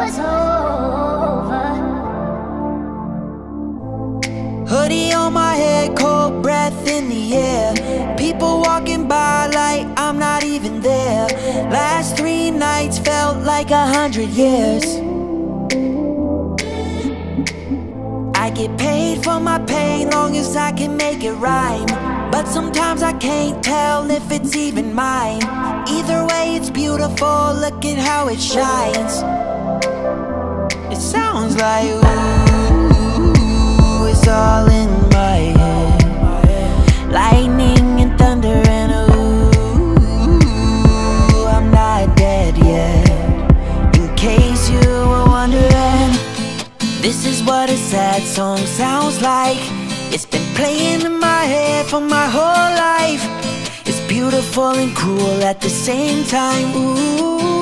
was over. Hoodie on my head, cold breath in the air. People walking by like I'm not even there. Last three nights felt like a hundred years. I get paid for my pain long as I can make it rhyme. But sometimes I can't tell if it's even mine. Either way, it's beautiful, look at how it shines. Sounds ooh, it's all in my head. Lightning and thunder and ooh, I'm not dead yet. In case you were wondering, this is what a sad song sounds like. It's been playing in my head for my whole life. It's beautiful and cruel at the same time. Ooh,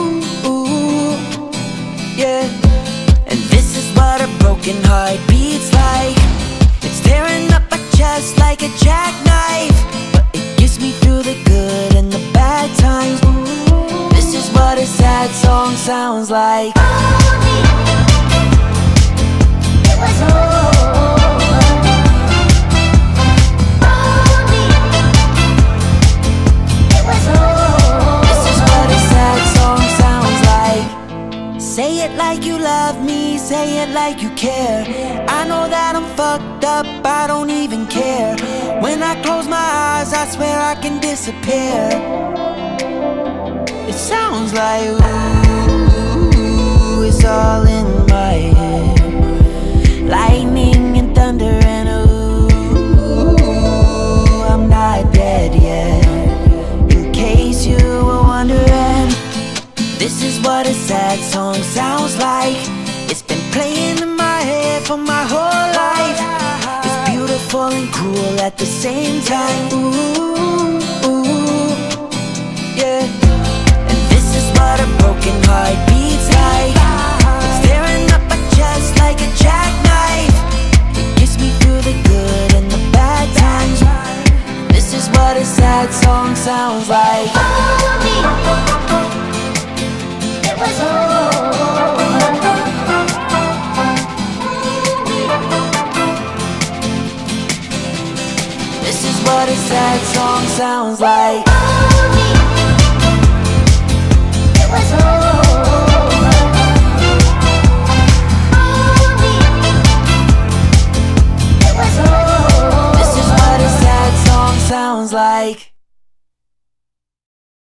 chest like a jackknife. But it gets me through the good and the bad times. This is what a sad song sounds like. It was say it like you care. I know that I'm fucked up, I don't even care. When I close my eyes, I swear I can disappear. It sounds like ooh, it's all in my head. Lightning and thunder and ooh, I'm not dead yet. In case you were wondering, this is what a sad song sounds like. It's been playing in my head for my whole life. It's beautiful and cruel at the same time. Ooh, ooh, yeah. And this is what a broken heart beats like. It's tearing up my chest like a jackknife. It gets me through the good and the bad times. This is what a sad song sounds like. sad song sounds like It was It was This is what a sad song sounds like.